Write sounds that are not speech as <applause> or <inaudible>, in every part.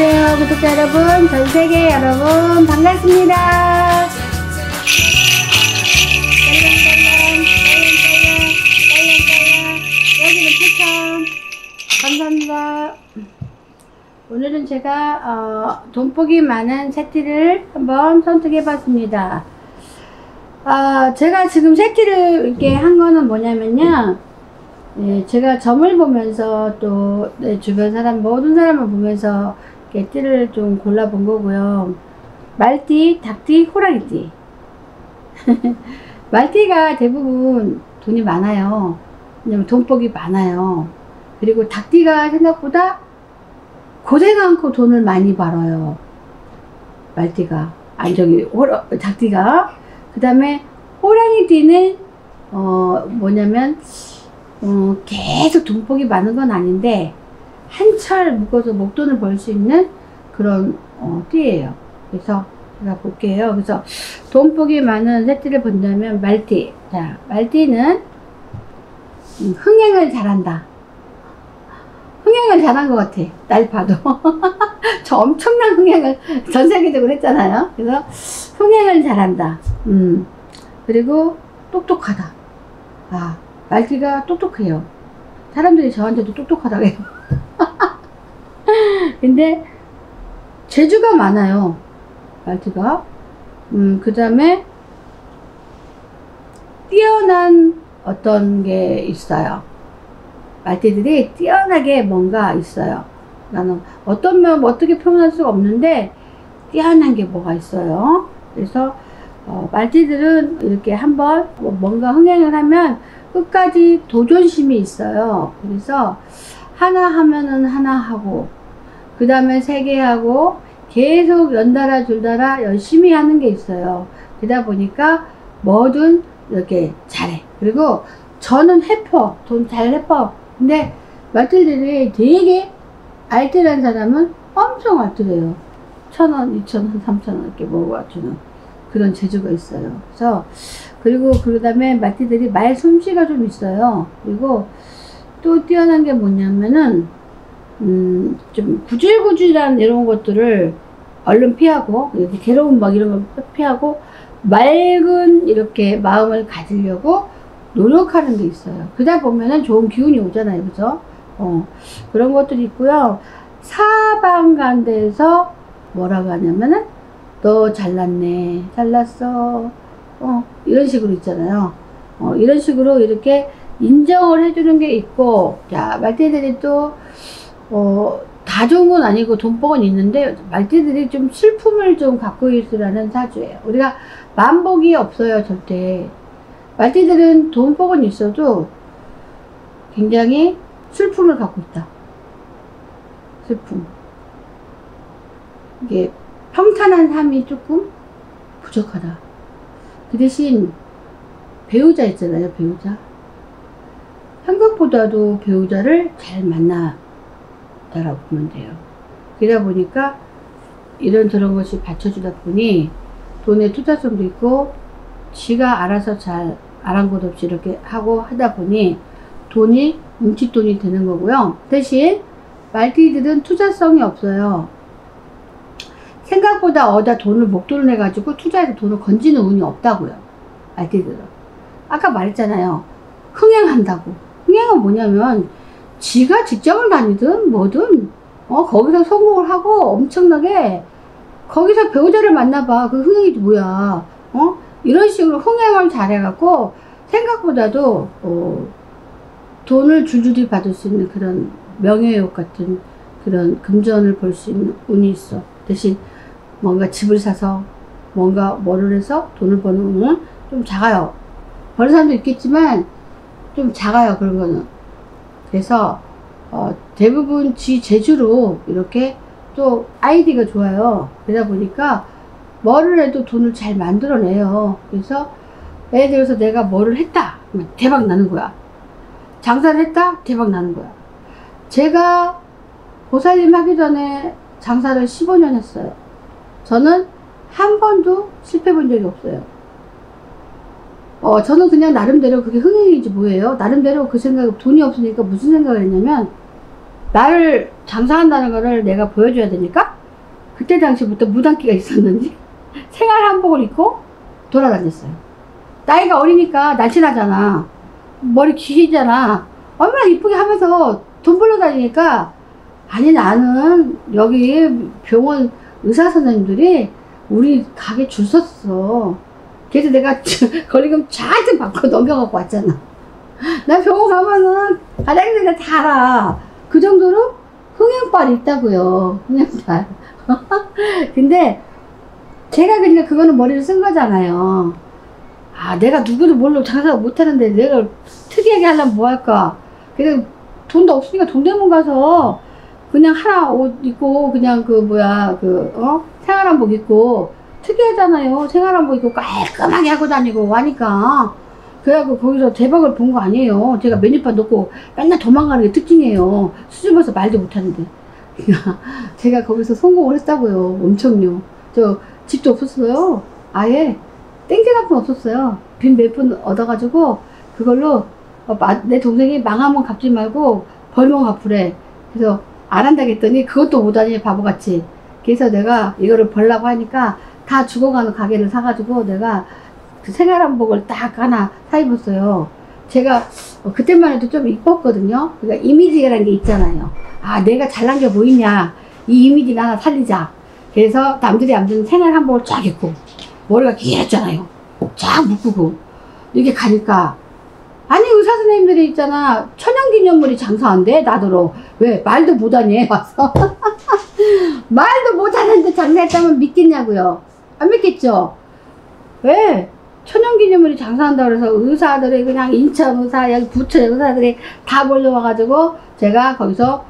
안녕하세요 구독자 여러분 전세계 여러분 반갑습니다. 여기는 포천 감사합니다. 오늘은 제가 어, 돈복이 많은 세트를 한번 선택해 봤습니다. 아, 제가 지금 세트를 이렇게 한 거는 뭐냐면요. 예, 제가 점을 보면서 또 내 주변 사람 모든 사람을 보면서 이렇게 띠를 좀 골라본 거고요. 말띠, 닭띠, 호랑이띠. <laughs> 말띠가 대부분 돈이 많아요. 왜냐면 돈복이 많아요. 그리고 닭띠가 생각보다 고생 않고 돈을 많이 벌어요. 말띠가. 아니, 저기, 호라, 닭띠가. 그 다음에 호랑이띠는, 어, 뭐냐면, 어, 계속 돈복이 많은 건 아닌데 한철 묶어서 목돈을 벌 수 있는 그런 어, 띠예요. 그래서 제가 볼게요. 그래서 돈복이 많은 새띠를 본다면 말띠. 자, 말띠는 음, 흥행을 잘한다. 흥행을 잘한 것 같아. 날 봐도. <laughs> 저 엄청난 흥행을 <laughs> 전 세계적으로 했잖아요. 그래서 흥행을 잘한다. 음. 그리고 똑똑하다. 아, 말귀가 똑똑해요. 사람들이 저한테도 똑똑하다고 해요. 근데 재주가 많아요. 말귀가. 음, 그 다음에 뛰어난 어떤 게 있어요. 말띠들이 뛰어나게 뭔가 있어요. 나는 어떤 면 어떻게 표현할 수가 없는데 뛰어난 게 뭐가 있어요. 그래서 어, 말띠들은 이렇게 한번 뭐 뭔가 흥행을 하면 끝까지 도전심이 있어요. 그래서 하나 하면은 하나 하고 그 다음에 세 개 하고 계속 연달아 줄달아 열심히 하는 게 있어요. 그러다 보니까 뭐든 이렇게 잘해. 그리고 저는 해퍼. 돈 잘 해퍼. 근데 말들들이 되게 알뜰한 사람은 엄청 알뜰해요. 천 원, 이천 원, 삼천 원 이렇게 모아주는 그런 재주가 있어요. 그래서 그리고 그 다음에 마티들이 말 솜씨가 좀 있어요. 그리고 또 뛰어난 게 뭐냐면은 음, 좀 구질구질한 이런 것들을 얼른 피하고 이렇게 괴로운 막 이런 걸 피하고 맑은 이렇게 마음을 가지려고 노력하는 게 있어요. 그러다 보면은 좋은 기운이 오잖아요. 그죠? 어, 그런 것들이 있고요. 사방간대에서 뭐라고 하냐면은 너 잘났네. 잘났어. 어, 이런 식으로 있잖아요. 어, 이런 식으로 이렇게 인정을 해주는 게 있고, 자, 말대들이 또, 어, 다 좋은 건 아니고 돈복은 있는데, 말대들이 좀 슬픔을 좀 갖고 있으라는 사주예요. 우리가 만복이 없어요, 절대. 말대들은 돈복은 있어도 굉장히 슬픔을 갖고 있다. 슬픔. 이게 평탄한 삶이 조금 부족하다. 그 대신 배우자 있잖아요, 배우자. 생각보다도 배우자를 잘 만나 다라고 보면 돼요. 그러다 보니까 이런 저런 것이 받쳐주다 보니 돈의 투자성도 있고 지가 알아서 잘 아랑곳 없이 이렇게 하고 하다 보니 돈이 뭉칫돈이 되는 거고요. 대신 말띠들은 투자성이 없어요. 생각보다 어다 돈을 목돈을 내가지고 투자해서 돈을 건지는 운이 없다고요. 알띠들은. 아까 말했잖아요. 흥행한다고. 흥행은 뭐냐면 지가 직장을 다니든 뭐든 어 거기서 성공을 하고 엄청나게 거기서 배우자를 만나봐. 그 흥행이 뭐야. 어? 이런 식으로 흥행을 잘해갖고 생각보다도 어, 돈을 줄줄이 받을 수 있는 그런 명예욕 같은 그런 금전을 볼 수 있는 운이 있어. 대신 뭔가 집을 사서 뭔가 뭐를 해서 돈을 버는 운은 좀 작아요. 버는 사람도 있겠지만 좀 작아요. 그런 거는. 그래서 어, 대부분 지 재주로 이렇게 또 아이디가 좋아요. 그러다 보니까 뭐를 해도 돈을 잘 만들어내요. 그래서 예를 들어서 내가 뭐를 했다. 대박 나는 거야. 장사를 했다. 대박 나는 거야. 제가 보살님 하기 전에 장사를 15년 했어요. 저는 한 번도 실패 본 적이 없어요. 어, 저는 그냥 나름대로 그게 흥행이지 뭐예요. 나름대로 그 생각, 돈이 없으니까 무슨 생각을 했냐면, 나를 장사한다는 거를 내가 보여줘야 되니까 그때 당시부터 무단기가 있었는지 <laughs> 생활 한복을 입고 돌아다녔어요. 나이가 어리니까 날씬하잖아. 머리 기시잖아. 얼마나 이쁘게 하면서 돈 벌러 다니니까 아니 나는 여기 병원 의사 선생님들이 우리 가게 줄 섰어. 그래서 내가 거리금 잔뜩 받고 넘겨갖고 왔잖아. 나 병원 가면은 과장님들 다 알아. 그 정도로 흥행빨이 있다고요. 흥행빨. <laughs> 근데 제가 그러니까 그거는 머리를 쓴 거잖아요. 아, 내가 누구도 뭘로 장사 못 하는데 내가 특이하게 하려면 뭐 할까? 그래서 돈도 없으니까 동대문 가서 그냥 하나 옷 입고 그냥 그 뭐야 그 어? 생활한복 입고 특이하잖아요. 생활한복 입고 깔끔하게 하고 다니고 하니까 그래갖고 거기서 대박을 본 거 아니에요. 제가 메뉴판 놓고 맨날 도망가는 게 특징이에요. 수줍어서 말도 못하는데. <laughs> 제가 거기서 성공을 했다고요. 엄청요. 저 집도 없었어요. 아예 땡땡 한푼 없었어요. 푼 얻어가지고 그걸로 어, 마- 내 동생이 망하면 갚지 말고 벌면 갚으래. 그래서 안 한다고 했더니 그것도 못하니 바보같이. 그래서 내가 이거를 벌라고 하니까 다 죽어가는 가게를 사가지고 내가 그 생활한복을 딱 하나 사 입었어요. 제가 어, 그때만 해도 좀 이뻤거든요. 그러니까 이미지라는 게 있잖아요. 아, 내가 잘난 게 보이냐. 이 이미지를 하나 살리자. 그래서 남들이 안 듣는 생활한복을 쫙 입고 머리가 길었잖아요. 쫙 묶고 이렇게 가니까 아니 의사 선생님들이 있잖아 천연기념물이 장사한대 나더러 왜 말도 못하니 <laughs> 와서 <laughs> 말도 못하는데 장사했다면 믿겠냐고요 안 믿겠죠? 왜 천연기념물이 장사한다 그래서 의사들이 그냥 인천 의사 여기 부천 의사들이 다 몰려와가지고 제가 거기서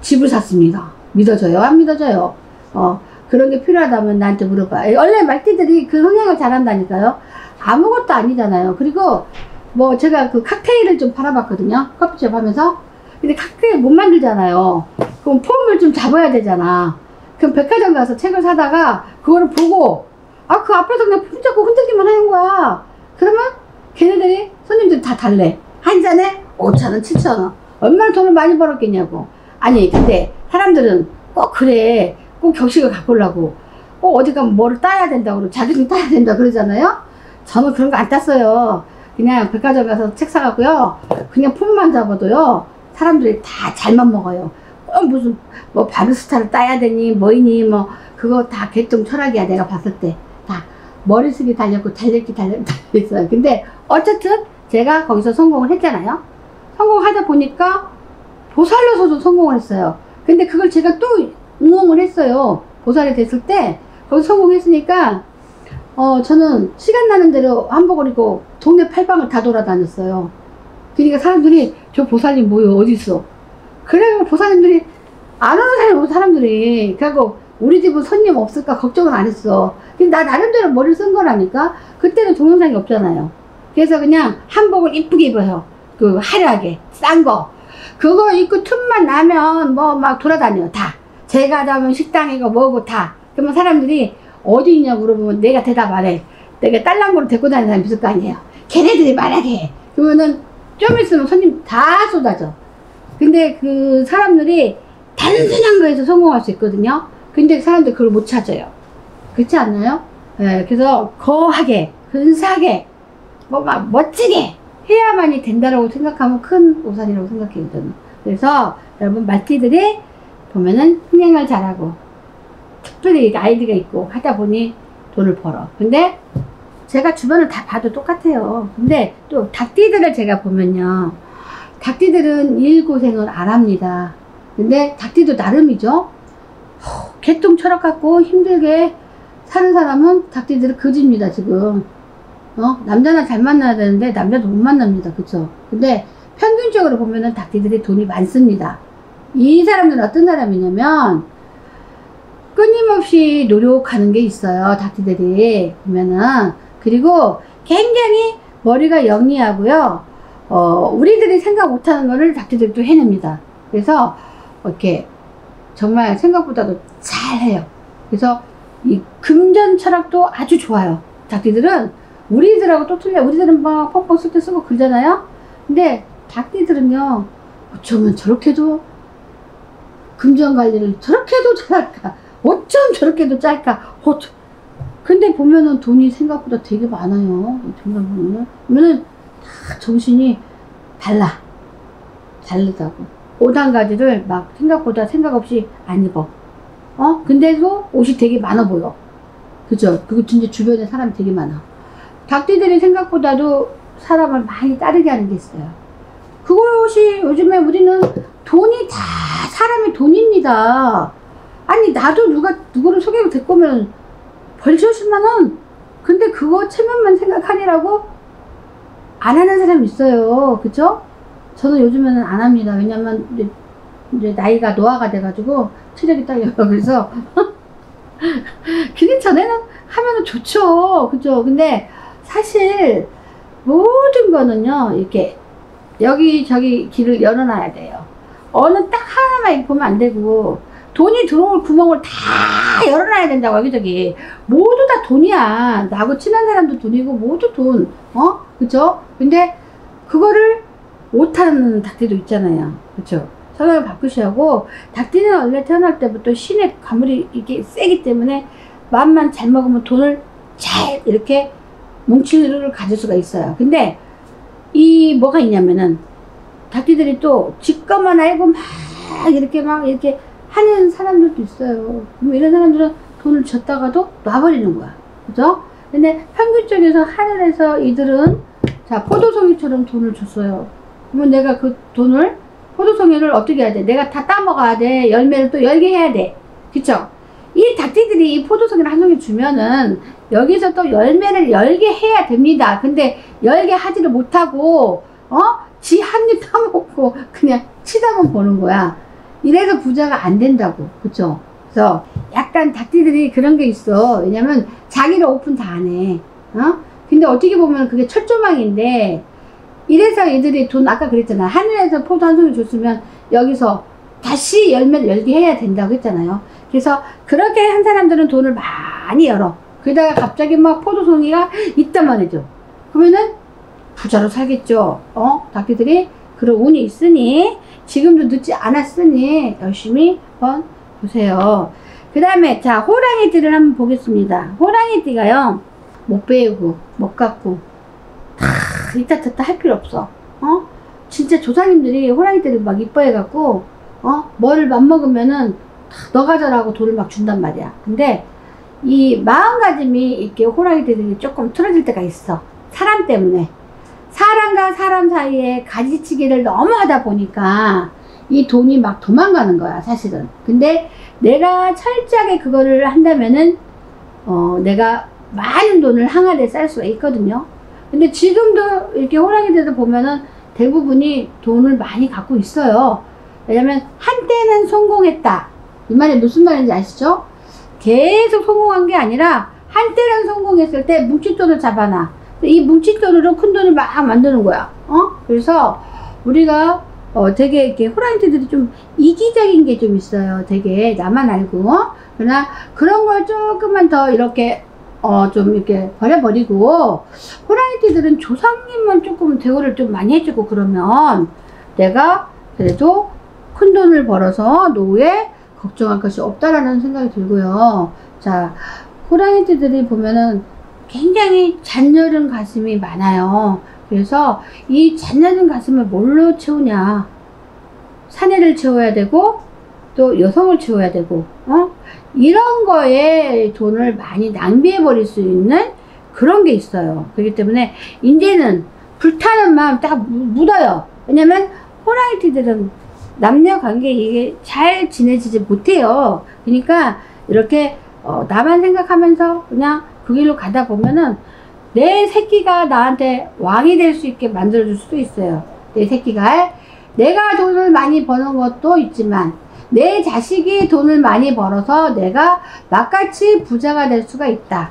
집을 샀습니다. 믿어져요? 안 믿어져요? 어. 그런 게 필요하다면 나한테 물어봐 에, 원래 말띠들이 그 성향을 잘한다니까요. 아무것도 아니잖아요. 그리고 뭐 제가 그 칵테일을 좀 팔아봤거든요. 커피숍 하면서. 근데 칵테일 못 만들잖아요. 그럼 폼을 좀 잡아야 되잖아. 그럼 백화점 가서 책을 사다가 그거를 보고 아 그 앞에서 그냥 폼 잡고 흔들기만 하는 거야. 그러면 걔네들이 손님들이 다 달래. 한 잔에 5천 원, 7천 원. 얼마나 돈을 많이 벌었겠냐고. 아니 근데 사람들은 꼭 그래. 꼭 격식을 오려고. 꼭 어디 가면 뭐를 따야 된다고 그러고 자격증 따야 된다 그러잖아요. 저는 그런 거 안 땄어요. 그냥 백화점 가서 책 사갖고요. 그냥 폼만 잡아도요. 사람들이 다 잘만 먹어요. 꼭 무슨 뭐 바리스타를 따야 되니 뭐이니 뭐 그거 다 개똥 철학이야 내가 봤을 때. 다 머리쓰기 달렸고 달렸기 달렸, 달렸어요. 근데 어쨌든 제가 거기서 성공을 했잖아요. 성공하다 보니까 보살로서도 성공을 했어요. 근데 그걸 제가 또 응원을 했어요. 보살이 됐을 때 거기 성공했으니까 어, 저는 시간 나는 대로 한복을 입고 동네 팔방을 다 돌아다녔어요. 그러니까 사람들이 저 보살님 뭐요? 어디 있어? 그래서 보살님들이 안 오는 사람 사람들이 그래갖고 우리 집은 손님 없을까 걱정은 안 했어. 근데 나 나름대로 머리를 쓴 거라니까 그때는 동영상이 없잖아요. 그래서 그냥 한복을 이쁘게 입어요. 그 화려하게 싼 거. 그거 입고 틈만 나면 뭐 막 돌아다녀 다. 제가 가면 식당이고 뭐고 다. 그러면 사람들이 어디 있냐 물어보면 내가 대답 안 해. 내가 딸랑구를 데리고 다니는 사람이 있을 거 아니에요. 걔네들이 말하게. 그러면은 좀 있으면 손님 다 쏟아져. 근데 그 사람들이 단순한 거에서 성공할 수 있거든요. 근데 사람들 그걸 못 찾아요. 그렇지 않나요? 예, 그래서 거하게, 근사하게, 뭐 막 멋지게 해야만이 된다라고 생각하면 큰 우산이라고 생각해요, 저는. 그래서 여러분 말띠들이 보면은 흥행을 잘하고 특별히 아이디가 있고 하다 보니 돈을 벌어. 근데 제가 주변을 다 봐도 똑같아요. 근데 또 닭띠들을 제가 보면요. 닭띠들은 일 고생을 안 합니다. 근데 닭띠도 나름이죠. 허, 개똥 철학 갖고 힘들게 사는 사람은 닭띠들은 거지입니다, 지금. 어? 남자나 잘 만나야 되는데 남자도 못 만납니다. 그쵸? 근데 평균적으로 보면은 닭띠들이 돈이 많습니다. 이 사람들은 어떤 사람이냐면 끊임없이 노력하는 게 있어요. 닭띠들이 보면은 그리고 굉장히 머리가 영리하고요. 어, 우리들이 생각 못하는 거를 닭띠들도 해냅니다. 그래서 이렇게 정말 생각보다도 잘해요. 그래서 이 금전 철학도 아주 좋아요. 닭띠들은 우리들하고 또 틀려. 우리들은 막 펑펑 쓸 때 쓰고 그러잖아요. 근데 닭띠들은요, 어쩌면 저렇게도 금전 관리를 저렇게도 잘할까? 어쩜 저렇게도 짤까? 어, 저- 근데 보면은 돈이 생각보다 되게 많아요. 정말 보면은. 그러면은 다 정신이 달라. 다르다고. 옷한 가지를 막 생각보다 생각 없이 안 입어. 어? 근데도 옷이 되게 많아 보여. 그죠? 그리고 진짜 주변에 사람이 되게 많아. 닭띠들이 생각보다도 사람을 많이 따르게 하는 게 있어요. 그것이 요즘에 우리는 돈이 다 사람의 돈입니다. 아니, 나도 누가, 누구를 소개가 됐고 면 벌써 10만 원? 근데 그거 체면만 생각하니라고 안 하는 사람 있어요. 그죠? 저는 요즘에는 안 합니다. 왜냐면 이제, 이제 나이가 노화가 돼가지고 체력이 딸려요. <laughs> 그래서 <laughs> 그냥 전에는 하면은 좋죠. 그죠? 근데 사실 모든 거는요, 이렇게 여기저기 길을 열어놔야 돼요. 어느 딱 하나만 보면 안 되고, 돈이 들어올 구멍을 다 열어놔야 된다고, 여기저기. 모두 다 돈이야. 나하고 친한 사람도 돈이고, 모두 돈. 어? 그죠? 근데, 그거를 못하는 닭들도 있잖아요. 그쵸? 성향을 바꾸셔야 하고, 닭들은 원래 태어날 때부터 신의 가물이 이게 세기 때문에, 마음만 잘 먹으면 돈을 잘 이렇게 뭉치를 가질 수가 있어요. 근데, 이 뭐가 있냐면은, 닭띠들이 또 지꺼만 알고 막 이렇게 막 이렇게 하는 사람들도 있어요. 그럼 이런 사람들은 돈을 줬다가도 놔버리는 거야. 그죠? 근데 평균적에서 하늘에서 이들은 자, 포도송이처럼 돈을 줬어요. 그러면 내가 그 돈을 포도송이를 어떻게 해야 돼? 내가 다 따먹어야 돼. 열매를 또 열게 해야 돼. 그쵸? 이 닭띠들이 이 포도송이를 한 송이 주면은 여기서 또 열매를 열게 해야 됩니다. 근데 열게 하지를 못하고 어? 지 한 입 따먹고 그냥 치다만 보는 거야. 이래서 부자가 안 된다고. 그쵸? 그래서 약간 닭띠들이 그런 게 있어. 왜냐면 자기를 오픈 다 안 해. 어? 근데 어떻게 보면 그게 철조망인데 이래서 얘들이 돈 아까 그랬잖아. 하늘에서 포도 한 송이 줬으면 여기서 다시 열매를 열게 해야 된다고 했잖아요. 그래서 그렇게 한 사람들은 돈을 많이 열어. 그러다가 갑자기 막 포도 송이가 있단 말이죠. 그러면은 부자로 살겠죠. 어? 닭띠들이 그런 운이 있으니 지금도 늦지 않았으니 열심히 한번 보세요. 그 다음에 자 호랑이띠를 한번 보겠습니다. 호랑이띠가요 못 배우고 못 갖고 다 이따 저따 할 필요 없어. 어? 진짜 조상님들이 호랑이띠를 막 이뻐해갖고 어 뭐를 맘먹으면은 다 너가 잘하고 돈을 막 준단 말이야. 근데 이 마음가짐이 이렇게 호랑이들이 조금 틀어질 때가 있어. 사람 때문에. 사람과 사람 사이에 가지치기를 너무 하다 보니까 이 돈이 막 도망가는 거야, 사실은. 근데 내가 철저하게 그거를 한다면은, 어, 내가 많은 돈을 항아리에 쌀 수가 있거든요. 근데 지금도 이렇게 호랑이들도 보면은 대부분이 돈을 많이 갖고 있어요. 왜냐면 한때는 성공했다. 이 말이 무슨 말인지 아시죠? 계속 성공한 게 아니라 한때는 성공했을 때 뭉칫돈을 잡아놔. 이 뭉칫돈으로 큰 돈을 막 만드는 거야. 어? 그래서 우리가 어 되게 이렇게 호랑이들이 좀 이기적인 게 좀 있어요. 되게 나만 알고. 어? 그러나 그런 걸 조금만 더 이렇게 어 좀 이렇게 버려버리고 호랑이들은 조상님만 조금 대우를 좀 많이 해주고 그러면 내가 그래도 큰 돈을 벌어서 노후에 걱정할 것이 없다라는 생각이 들고요. 자, 호랑이들이 보면은 굉장히 잔여른 가슴이 많아요. 그래서 이 잔여른 가슴을 뭘로 채우냐? 사내를 채워야 되고 또 여성을 채워야 되고 어? 이런 거에 돈을 많이 낭비해 버릴 수 있는 그런 게 있어요. 그렇기 때문에 이제는 불타는 마음 딱 묻어요. 왜냐면 호랑이들은 남녀 관계 이게 잘 지내지지 못해요. 그러니까 이렇게 어, 나만 생각하면서 그냥 그 길로 가다 보면은 내 새끼가 나한테 왕이 될 수 있게 만들어 줄 수도 있어요. 내 새끼가 내가 돈을 많이 버는 것도 있지만 내 자식이 돈을 많이 벌어서 내가 막같이 부자가 될 수가 있다.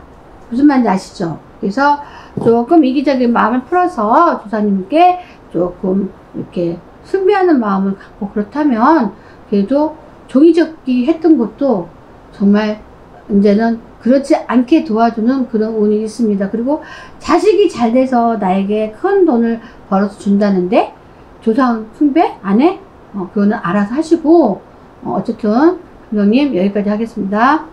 무슨 말인지 아시죠? 그래서 조금 이기적인 마음을 풀어서 조사님께 조금 이렇게 숭배하는 마음을 갖고 그렇다면 그래도 종이접기 했던 것도 정말 이제는 그렇지 않게 도와주는 그런 운이 있습니다. 그리고 자식이 잘 돼서 나에게 큰 돈을 벌어서 준다는데 조상 숭배 안 해? 어, 그거는 알아서 하시고 어, 어쨌든 감독님 여기까지 하겠습니다.